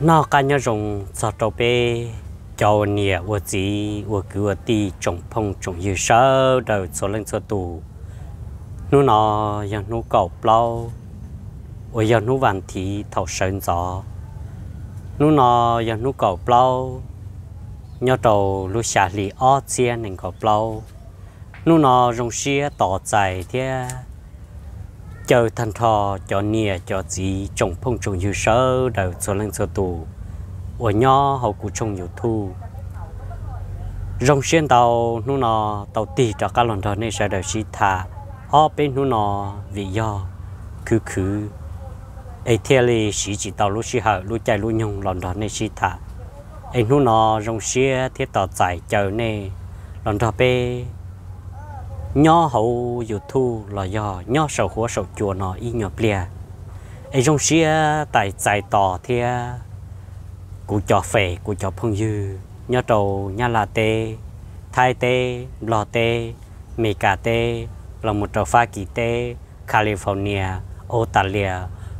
nó cá nhau rồng cho trâu bê cho nhẹ wo chỉ wo cứ wo đi trồng phong trồng yêu sơ đầu số lên số tù. Nó nó giờ nó cầu lâu wo giờ nó vạn thì thầu sơn gió. Nó nó giờ nó cầu lâu, nhớ đầu lúc xả lì ó chia nên cầu lâu. Nó nó rồng xia tỏ dài thế chờ thành thọ cho nia cho gì trồng phong trồng như sơ đầu số lên số tù. Ở nhỏ, hậu cụ trồng nhiều thu. Rong xuyên tàu nu nọ tàu tì cho các lần đó nên sẽ được xí thả ở bên nu nọ vì do cứ cứ ai theo li sĩ chỉ tàu lúc xí hở lúc chạy lúc nhung lần đó nên xí thả ai nu nọ rong xuyên thiết tàu chạy chờ này lần đó bên nhỏ hậu yêu thu là do nhỏ sầu húa sầu chùa nó y nhỏ bia ấy trong xia tại tại tỏ thì cụ cho phê cụ cho phong dư. Nhỏ trầu nhỏ là tê thái tê, lò tê, mì cà tê là một trầu pha kỳ tê, California Australia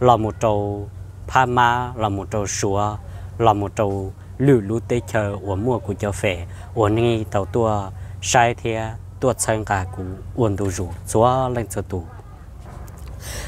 là một trầu Pama là một trầu sủa là một trầu lưu lũ tê chờ của mua của cho phê của nghe tàu tua, sai thiệt tua chân cả cú uốn đồ rủ xóa lên cho tù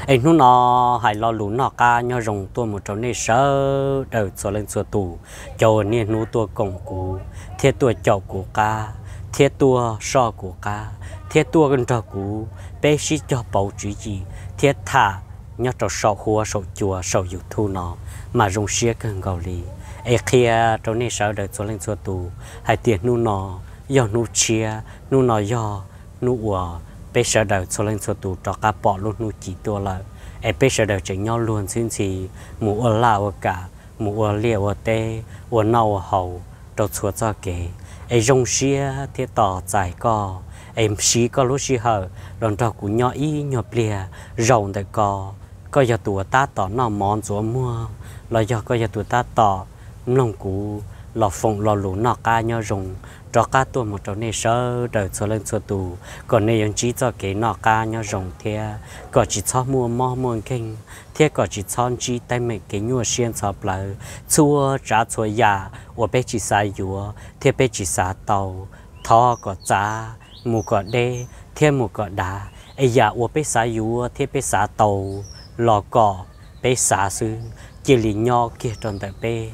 anh nó nó hay lo lú nó ca nhau rồng tua một chỗ này sơ đầu xóa lên cho tù. Cho nên nó tua cổng cú thiết tua chậu của ca thiết tua so của ca thiết tua gần cho cú bé sĩ cho bầu chữ gì thiết thả nhau cho sọ hùa sọ chùa sọ dục thu nó mà rồng xia cần gầu lì. Ai kia chỗ này sơ đầu xóa lên cho tù. Hay tiền nu nó giờ nu chia, nu nói giờ nu ủa. Bây giờ đầu số lên số tụ cho cả bỏ luôn nu chỉ tua là em bây giờ đầu chỉ nhau luôn, xin chỉ mù ở là ở cả mù ở liều ở tê ở nâu ở hậu đầu số cho kể. Em dùng xia thì tỏ giải co. Em xí có lúc xí hở lần đầu cũng nhỏ y, nhỏ plea rồng để co. Có giờ tụ ta tỏ nó món chúa mua là giờ có giờ tụ ta tỏ lòng cũ lọ phồng lọ lũ nọ ca nhau dùng cho cá tua một chỗ này sơ đời cho lên cho tù. Còn này ông chỉ cho cái nọ ca nhau rồng thia. Có chỉ cho mua mò mua kinh. Thia có chỉ cho chỉ tay mình cái nhua xiên cho bờ. Chua trả chua ya ở bên chỉ sa yua thia bên chỉ sa tàu. Thọ có giá, mù có đê. Thia mù có đá ai ya ở bên sa yua thia bên sa tàu. Lọ cỏ bên sa sư chỉ lì nho kia tròn tại bên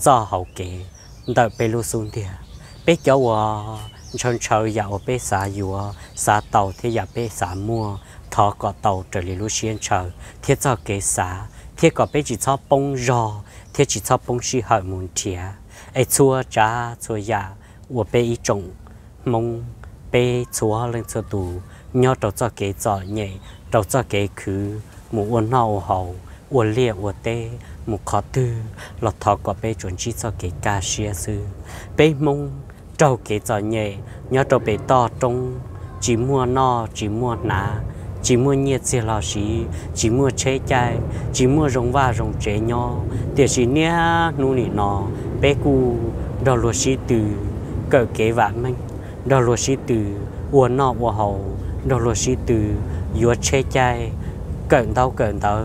cho hậu kế đợi bê lu xuống thì bê cháu à chọn chờ dạo bé xả dùa xả tàu thì dạo bê xả mua thọ có tàu trở lại lúc xuyên chờ thiết cho kế xả thiết có bê chỉ cho bông rò thiết chỉ cho bông xí hợi muốn chia ai chua cha chua ya của bê ý trồng mong bê chua lên cho tù nhớ đầu cho kế cho nhẹ đầu cho kế khứ một uốn nào hậu uốn liệt uốn tê một khó tư, lọt thọ có bé chuẩn chỉ cho kế ca xia sư bé mông, trâu kế cho nhẹ nhớ trâu bể to trong chỉ mua no, chỉ mua ná chỉ mua nhiệt xe lò xí, chỉ mua chế chai, chỉ mua rồng va rồng chế nho. Tiền xí nia nu nỉ nó bé cu, đò lúa xí từ cỡ kế vạn mình đò lúa xí từ uốn nọ uốn hầu đò lúa xí từ yuo chế chai cận tao cận tao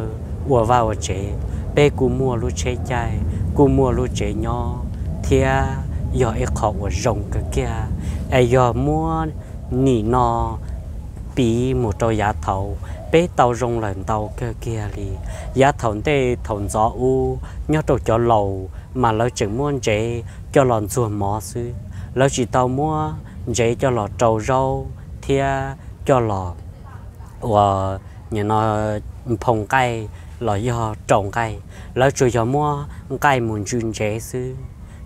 uốn va uốn chế bé cú mua lúa chế chay cú mua lúa chế nho. Thia giờ ấy khó của rồng cái kia. E Ai giờ mua nỉ nó bị một trâu giá thầu bé tàu rồng lần tàu cái kia đi giá thầu tê thầu gió u nhớ trâu cho lầu mà lâu chừng mua chế cho lòn ruộng mỏ sư lâu chỉ tàu mua chế cho lò trâu rau, thia cho lò và nhà nó phòng cây là do trồng cây là chủ cho mua cây muốn chuyên chế sư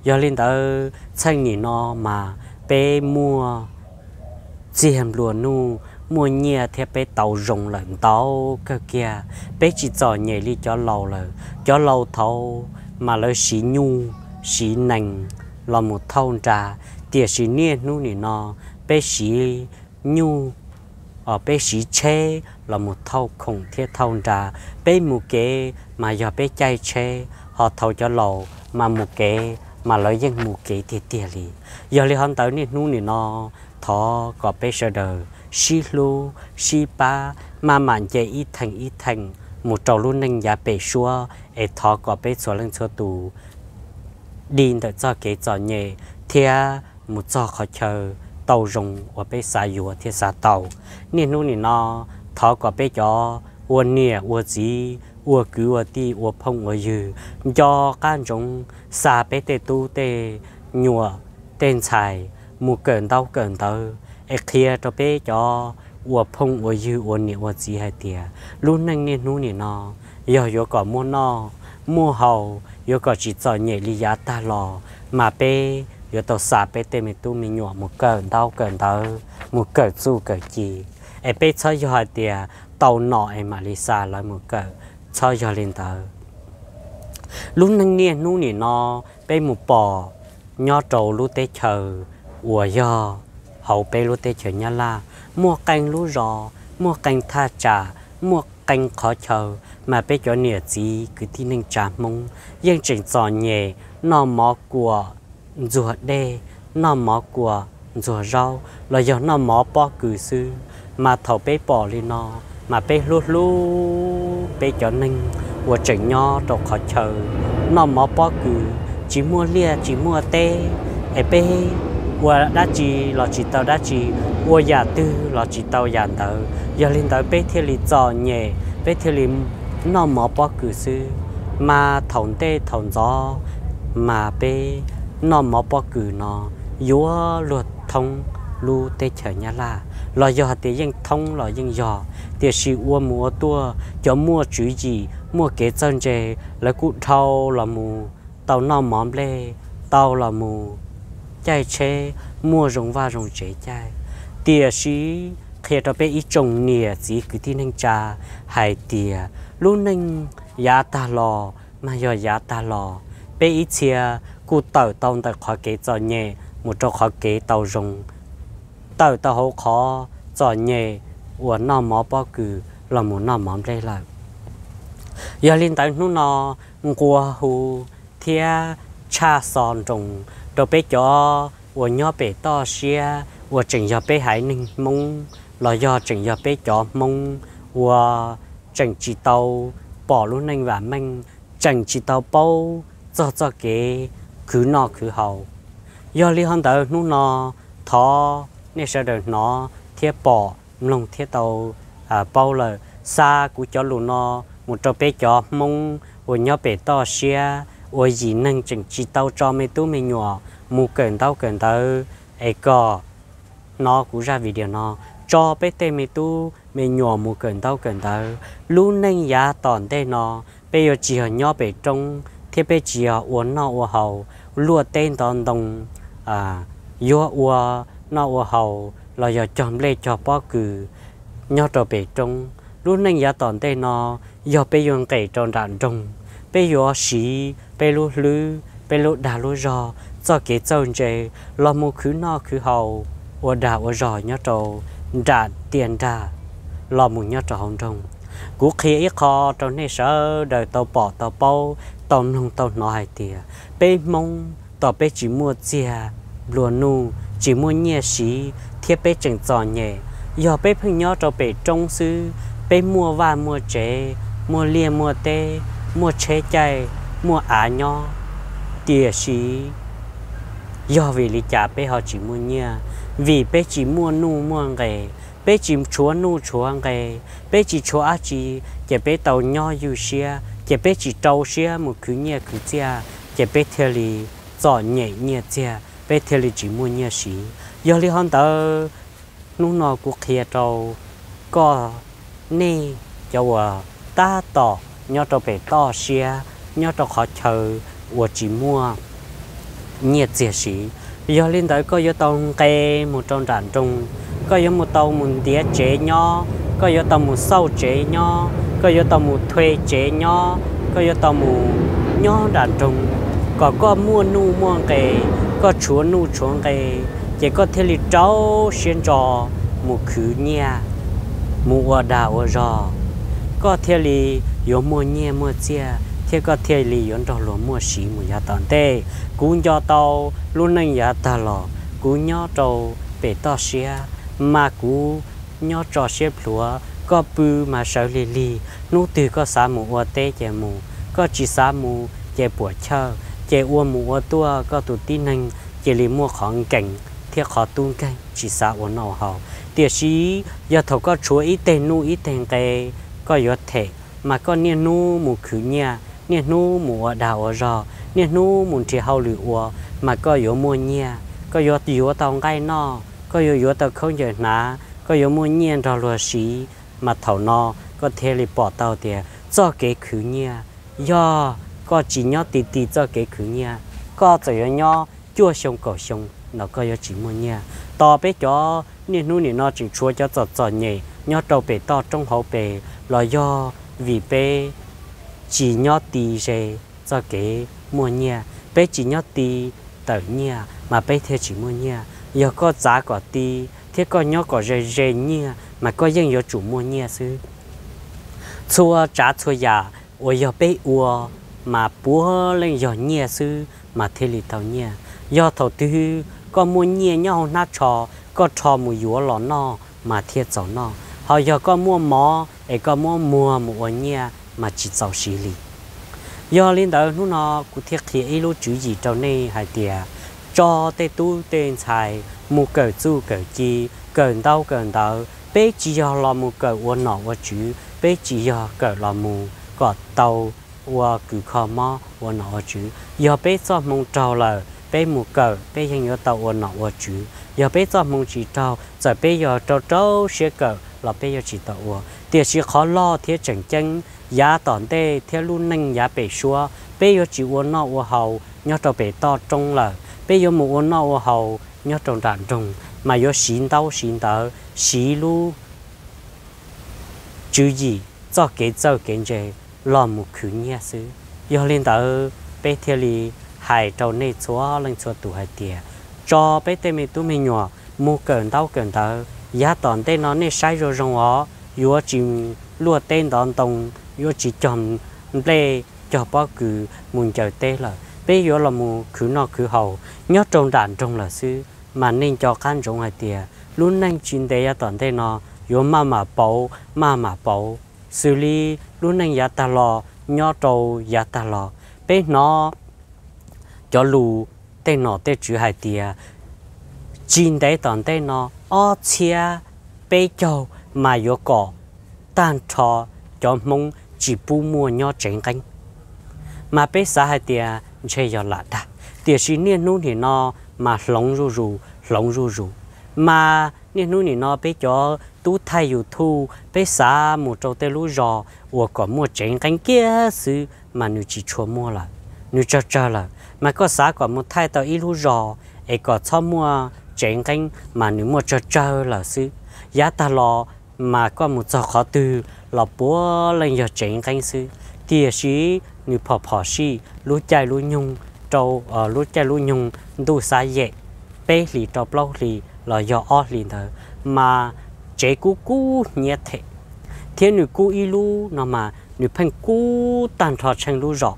do lên tới chân nhỉ nó mà bé mua. Chiêm luôn nu, mua nhẹ thì bé tàu rồng lợn tàu cơ kia. Bé chỉ cho nhẹ đi cho lâu là cho lâu thâu, mà lấy xí nhu, xí nành. Là một thâu trà tiệt xí niên nu nỉ nó bé xí nhu ở bé xí chê là một thâu khổng thiết thâu ra bé mù kế mà giờ bé chay chê họ thâu cho lâu mà mù kế mà lấy dân mù kế thì tiền lì. Giờ li hòn tới nên nu nè nó thọ có bé sơ đờ. Xí lu xí ba mà mạn chê ít thành ít thành. Một trâu luôn nâng giá bé xua ấy thọ có bé xua lên xua tù. Đi tới cho kế cho nhẹ thia một cho khó chờ tàu rồng và bé xài dù thì xả tàu nè nó nên nó thọ có bé cho ua nè ua gì ua cứ ua ti ua phong uo dư cho can rồng xả bé tê tu tê nhua tên xài mù cẩn đau cẩn tơ ê kia cho bé cho uo phong uo dư ua nè ua gì hay tiề luôn năng nè nó nên nó giờ giờ có mua nó mua hầu giờ có chỉ cho nhẹ lý giá ta lò mà bé giờ tàu xa bé tê mình tu mình nhỏ một cờ đau cờ đau, một cờ su cờ chi em bé cho cho họ tiền tàu nọ em mà đi xa lại một cờ, cho cho lên tàu lúc nâng niên nu nỉ nó, bé một bò nho trầu lúc tê chờ, ủa do, hậu bé lúc tê chờ nhá la. Mua canh lúc rò, mua canh tha trà, mua canh khó chờ, mà bé cho nỉa gì cứ tin nâng trà mông. Yên trình giò nhẹ nó mò của rùa đê, nó mỏ của rùa rau. Là do nó mỏ bò cử sư, mà thầu bé bỏ lên nó mà bé lú lú bé cho ninh. Của chỉnh nho đồ khó chờ, nó mỏ bò cử, chỉ mua lia chỉ mua tê. Ai bé của đá chi là chỉ tàu đá chi của nhà tư là chỉ tàu nhà tàu giờ lên tới bé thiên lý giò nhẹ bé thiên lý nó mỏ bò cử sư. Mà thầu tê thầu gió, mà bé nó mò bò cử nó. Yếu luật thông lu tê chở nhà là lo giờ tê dân thông lo dân giờ tê sĩ ua mua tua cho mua chữ gì mua kế chân chè lấy cụ thâu là mù, tàu nó móm lê tàu là mù chạy chê mua rồng và rồng chế chạy tê sĩ khi đó bé ít trồng nìa, chỉ cứ tin anh cha hải tìa luôn nâng giá ta lo mà giờ giá ta lo bé ít chia cú tàu tàu tại khó kế cho nhẹ một chỗ khó kế tàu rồng tàu tàu hậu khó cho nhẹ của nó mỏ bao cử là một nó mỏm đây là giờ lên tại nó nó của hù thia cha son trồng đồ bé cho của nhỏ bé to xia của chỉnh cho bé hải ninh mông là do chỉnh cho bé cho mông của chỉnh chỉ tàu bỏ luôn anh và mình chỉnh chỉ tàu bao cho cho cái cứ nọ cứ hậu do li hòn tờ nú nọ thọ nè sợ đời nọ, thiết bỏ lòng thiết tàu à bao lời xa của cho lù nọ một trò bé cho mong ở nhỏ bé to xe ở gì năng chừng chỉ tàu cho mấy tú mấy nhỏ mù cần tàu cần tàu ấy có nó cũng ra video nó cho bé tê mấy tú mấy nhỏ mù cần tàu cần tàu lũ nâng giá tòn tê nó bây giờ chỉ ở nhỏ bé trong thiết bé chỉ ở uốn nó uốn hậu lúa tên tòn đồng à yo ua, nó ua hậu là giờ chọn lê cho bao cử nhỏ trò bể trong luôn nên giờ tòn tên nó giờ bây giờ kể tròn đạn trong bây giờ xí bây lu lư bây lu đà lu rò, cho cái trâu chơi lo mua khứ nó khứ hầu. Ua đà ua rò nhớ trâu đã tiền đà, lo mua nhớ trâu hồng trong cú khi ít kho trong này sợ đời tàu bỏ tàu bao tàu nông tàu nói thì tìa mong tàu bây chỉ mua chia luôn nu chỉ mua nhẹ xí thiết bây chẳng giò nhẹ. Giờ bây phương nhớ trâu bể trong sư bây mua và mua chế mua lia mua tê mua chế chay mua á nho tia xí, do vì lý trả bé họ chỉ mua nha vì bé chỉ mua nu mua nghề bé chỉ chúa nu chúa nghề bé chỉ chúa chỉ chỉ bé tàu nho yêu xia chế bé chỉ trâu xia một cứ nhẹ cứ chia chế bé theo lý giỏ nhẹ nhẹ chia bé theo lý chỉ mua nhẹ xí giờ lý hòn tờ nu nọ cuộc kia trâu có nè cho ta tỏ nhau trâu bé to xia nhớ trâu khó chờ của chỉ mua nhẹ chia xí giờ lên tới có yếu tông cây một trong trạm trung có yếu một tàu một đĩa chế nhỏ có yếu tàu một sâu chế nhỏ có yếu tàu mù thuê chế nhỏ có yếu tàu mù nhỏ đã trồng có có mua nu mua cái, có chúa nu chúa cái, chỉ có thể li cháu xuyên trò một khứ mù mua đảo ở rò. Có thể li yếu mua nhẹ mua chia, thế có thể lý yếu cho lúa mua xí mua ya tận tê. Cũng cho tàu luôn nên ya ta lò cũng nhớ trâu bể to xia mà cũng nhớ cho xếp lúa có bư mà sợ lì lì. Nụ từ có xá mù ua tê chè mù, có chỉ xá mù chè bùa chơ. Chè ua mù ua tua có tụ tí nâng chè lì mua khoảng cảnh thiết khó tung cảnh chỉ xá ua nọ hậu tiệt sĩ giờ thầu có chúa ít tên nu ít tên cây có yếu thể mà có niên nu mù khử nhà niên nu mù ở đào ở rò niên nu mù chỉ hào lì ua, mà có yếu mua nhà có yếu yếu tàu ngay nọ, có yếu yếu tàu không giờ ná, có yếu mua nhiên rò lùa xí mà thầu no, có thể li bỏ tàu tiền cho cái khử nha. Do có chỉ nhớ tí tí cho cái khử nha. Có chỉ nhớ chua sông cầu sông nó có nhớ chỉ mua nha. To bé cho nên nu nó chỉ chua cho giọt giọt nhẹ nhớ đầu bé to trong hậu bé là do vì bé chỉ nhớ tí rồi cho cái mua nha. Bé chỉ nhớ tí tờ nha mà bé theo chỉ mua nha. Giờ có giá có tí thế có nhớ có rề rề nha mà có dân yếu chủ mua nhẹ sư. Chua trả chua già ôi yếu bé ua mà búa lên yếu nhẹ sư, mà thế li tàu nhẹ giờ tàu tư có mua nhẹ nhau na trò, có trò mù yếu lọ nọ mà thiệt cháu nọ họ yếu có mua mò ấy có mua mua một nhẹ mà chỉ cháu xí lì. Do lên đó nó nó cụ thiết thì ấy lô chữ gì trong này hay tiệt cho tê tu tên xài, mù cờ chu cờ chi, cờ đau cờ đau bé chỉ cho là mua cờ uốn nọ uốn chú bé chỉ cho cờ là mua có tàu uốn cử khó mò uốn nọ uốn chữ giờ bé cho mong trâu là bé mua cờ bé hiện nhớ tàu uốn nọ uốn chú giờ bé cho mong chỉ trâu giờ bé giờ trâu trâu sẽ cờ là bé giờ chỉ tàu uốn tiệt chỉ khó lo thiết chẳng chân giá tòn tê thiết luôn nâng giá bể xua bé giờ chỉ uốn nọ uốn hậu nhớ trâu bể to trong là bây giờ một uốn nọ uốn hậu nhớ trồng đàn trồng mà yo xin đau xin đau xí lu chú gì cho cái cho cái gì làm một khử nhẹ sự yo lên đó bé thiết li hai trâu này chúa lên chúa tụ hai tiệt cho bé tê mi tụ mi nhỏ mu cẩn đau cẩn đau giá tòn tên nó này sai rồi rong ó yo chỉ lúa tên đòn tông yo chỉ chọn lê cho bao cử muốn chờ tê là bây giờ là mù khử nọ khử hậu nhớ trong đàn trong là sư mà nên cho khăn trong hai tiền luôn nên chín đề ya tòn tê nó yo mà mà bảo mà mà bảo xử lý luôn nên ya ta lo nhỏ trâu ya ta lo. Bây nó cho lù tên nó tên chữ hai tiền chín đề toàn thế nó ở chia bây giờ mà yo có tan cho cho mong chỉ bu mua nhỏ chén canh mà bây giờ hai tiền chơi giờ lạ ta tiền sĩ niên luôn thì nó no, mà lóng ru ru lóng ru ru. Mà niên nu thì nó bây giờ tu thay yu thu bây xa một trâu tê lú rò và có mua chén canh kia sự mà nu chỉ chua mua là nu cho cho là. Mà có xa có một thay tao ít lú rò ấy có cho mua chén canh mà nu mua cho cho là sự giá ta lo mà có một trò khó từ là bố lên giờ chén canh sự kia sĩ nu phò phò sĩ lú chạy lú nhung trâu ở lúa chè, lúa nhung đủ xa dễ bê lì trâu bao lì là do ó lì thở mà chế cú cú nhẹ thế thiên nữ cú y lú nó mà nữ phanh cú tàn thọ chân lú rõ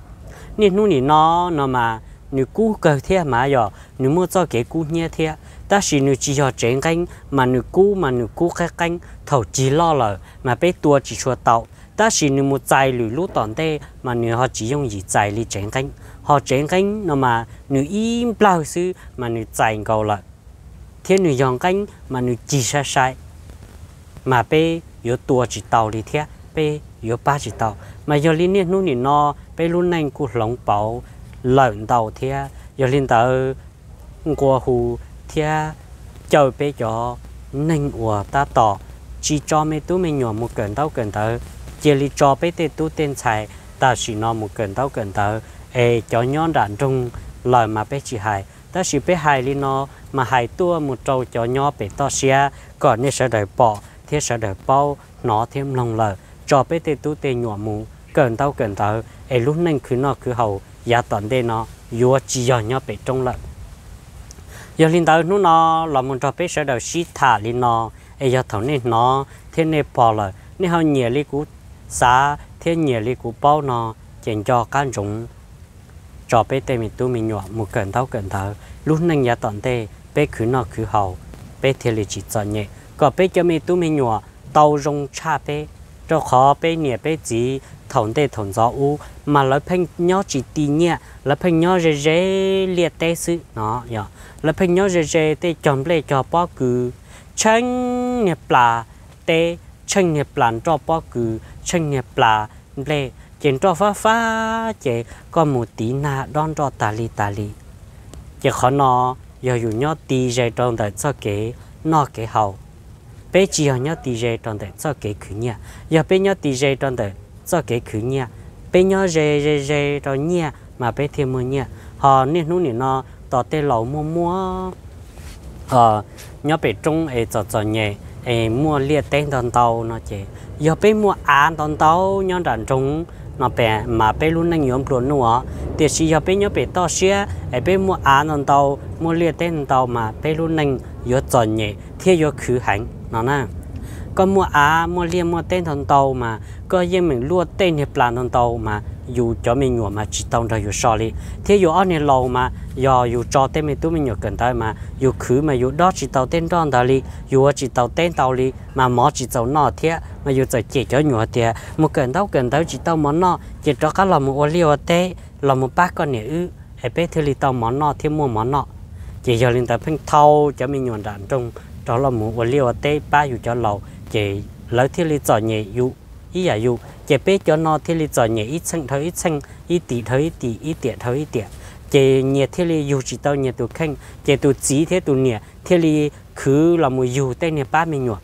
nên nu nì nó nó mà nữ cú cơ thế mà giờ nữ mua cho cái cú nhẹ thế ta chỉ nữ chỉ cho chế canh, mà nữ cú, mà nữ cú cái canh, thầu chỉ lo là mà bé tua chỉ cho tàu. Ta chỉ nữ một giải lũ lũ tòn tê, mà nữ họ chỉ dùng gì giải li chế canh họ chén canh nó mà nữ im bao sư mà nữ chạy cầu lại thiên nữ dòng canh mà nữ chỉ sai sai. Mà bê yếu tua chỉ tàu đi thế bê yếu ba chỉ tàu. Mà giờ liên niên nu nè no, bê luôn này cũng lỏng bảo lợn tàu thế giờ liên tàu qua hồ thế chờ bê cho nên của ta tỏ chỉ cho mấy tú mấy nhỏ một cần tàu cần tàu chỉ li cho bé tê tu tên xài ta chỉ nó một cần tàu cần tàu ê cho nhon đàn trung, lời mà bé chỉ hại ta chỉ bé hại li nó mà hại tua một trâu cho nhỏ bé to xia. Còn nên sẽ đợi bỏ, thế sẽ đợi bao nó thêm lòng lời cho bé tê tu tên nhỏ mù, cơn tao cơn tao ê, lúc nên cứ nó cứ hậu giá toàn đây nó vừa chỉ cho nhỏ bé trong lời giờ linh tao nó nó là một trò bé sẽ đợi xí thả li nó ê, giờ thằng nên nó, thế nên bỏ lời nên họ nhẹ li cú xã thiên nhiên li của bao nó dành cho các rụng cho bé tê mình tu mình nhỏ một cẩn thao cẩn thở. Lúc nâng giá tận tê, bé cứ nó cứ hậu bé thề là chỉ cho nhẹ. Có bé cho mình tu mình nhỏ tàu rong cha bé. Cho khó bé nhẹ bé chỉ thòng tê thòng gió u mà lấy phanh nhỏ chỉ tì nhẹ lấy phanh nhỏ rề rề liệt tê sự nó nhở lấy phanh nhỏ rề rề tê chọn lệ cho bao cứ chân nhẹ plà tê, chân nhẹ plàn cho bao cứ chân nhẹ plà lệ chén cho phá phá chế có một tí na đón cho tà li tà li chế khó nó, giờ dù nhớ tí rề trong đời cho kế nó kế hậu. Bé chỉ nhớ nhỏ tì trong đời cho kế khử nhẹ. Giờ bé nhớ tí rề trong đời cho kế khử nhẹ. Bé nhớ rề rề rề trong nhẹ mà bé thêm mua nhẹ. Họ nên nút nên nó tỏ tê lẩu mua mua. Ờ nhớ bé trung ấy cho cho nhẹ ấy mua liệt tên đòn tàu nó chế giờ bé mua án đòn tàu, nhớ đàn trung nó bé mà bé luôn năng nhóm luôn nữa thì chỉ cho bé nhớ bé to xe ở bé mua án đòn tàu, mua liệt tên tàu mà bé luôn năng yếu chọn nhẹ theo yếu khử hành nó nè có mua á, mua liên mua tên thằng tàu mà, có riêng mình luôn tên hiệp là thằng tàu mà, dù cho mình nhỏ mà chỉ tông rồi dù so đi thế dù ở này lâu mà giờ dù cho tên mình tụi mình nhỏ cần tới mà, dù khứ mà dù đó chỉ tàu tên đó đó đi dù chỉ tàu tên tàu đi mà mỏ chỉ tàu nọ thế mà dù chỉ chỉ cho nhỏ thế một cần tàu cần tàu chỉ tàu món nọ, chỉ cho các lòng một ô liu tê lòng một bác con này ư hay biết thứ li tàu món nọ thêm mua món nọ. Chỉ giờ lên tập phanh thâu cho mình nhuận đạn trong đó là một ô liệu tê ba dù cho lâu chỉ lỡ thiết lý cho nhẹ dù ý là dù chỉ bé cho nó thiết lý cho nhẹ ít chân thôi ít chân ít tỷ thôi ít tỷ ít tiệt thôi ít tiệt chỉ nhẹ thiết lý dù chỉ tao nhẹ tụ khanh, chỉ tụ chỉ thế tụ nhẹ thiết lý cứ là một dù tên nhẹ ba mình nhuận.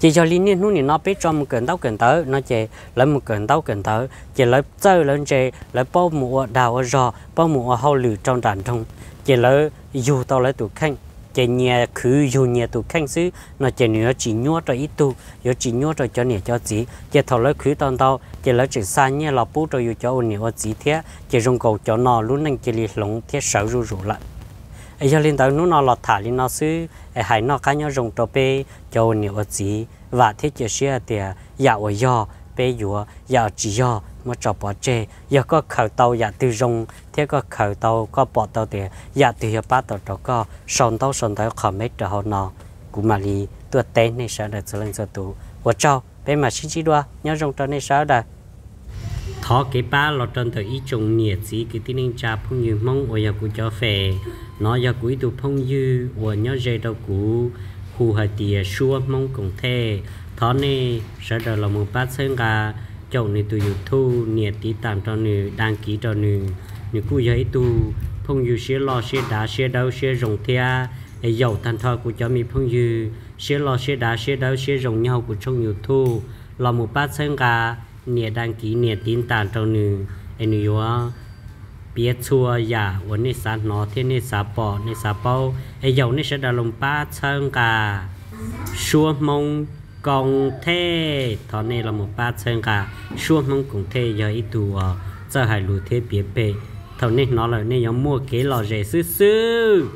Chỉ cho linh niên lúc nó biết cho một cần đau cần tới nó chỉ lấy một cần đau cần tới chỉ lấy chơi lên chỉ lấy bao mùa đào ở rò, bao mùa hậu lử trong đàn trong chỉ lấy dù tao lấy tụ khanh chỉ nhà cứ dù nhà tụ khanh xứ, nó chỉ nữa chỉ nhua cho ít tu yếu chỉ nhua cho cho nhà cho gì chỉ thầu lấy khứ toàn tao chỉ lấy chỉ xa nhà là bút cho yếu cho ôn nhiều gì thế chỉ dùng cầu cho nó luôn nên chỉ liệt lồng thế sáu rủ rủ lại ấy cho lên tới nó nó lọt thả lên nó xứ ấy hay nó cá nhau dùng cho bê cho ôn nhiều gì và thế chỉ sẽ thì dạo ở do, bê dùa dạo chỉ do mà cho bỏ chê. Giờ có khẩu tàu dạ từ rong thế có khẩu tàu, có bỏ tàu thì dạ từ hiệp ba tàu đó có sòn tàu sòn tàu khỏi mấy trở họ nọ. Cũng mà đi tôi té này sao là cho lên cho tụ và cho bên mà xin chỉ đoa nhớ rong cho này sao đây thọ cái ba lọ trần thời ý trùng nhiệt gì cái tin anh cha phong như mong ở nhà của cho phê nó giờ cuối tụ phong như và nhớ dây đâu cũ khu hà tìa xua mong cùng thế thọ này sẽ được là một bát sơn gà chồng này tôi thu nhiệt tí tạm cho nữ đăng ký cho nữ nữ cú giấy tu phong dư xe lo xe đá xe đấu xe rồng thea ấy dầu thanh thơ của cho mình phong dư xe lo xe đá xe đấu xe rồng nhau của trong nhiều thu là một bát sơn gà nhiệt đăng ký nhiệt tín tàn cho nữ ấy nữ yếu biết chua giả uốn nít sát nó thế nít sát bỏ nít sát bao ấy dầu nít sẽ đã lồng bát sen gà xua mông còn thế, thọ này là một ba chân cả. Xuống mong cũng thế, giờ ít tù ờ giờ hải lù thế biết bề. Thọ này nó là nên giống mua cái lò rẻ xứ xứ.